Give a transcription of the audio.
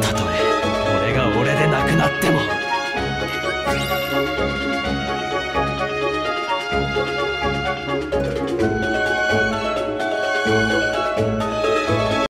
たとえ俺が俺でなくなっても。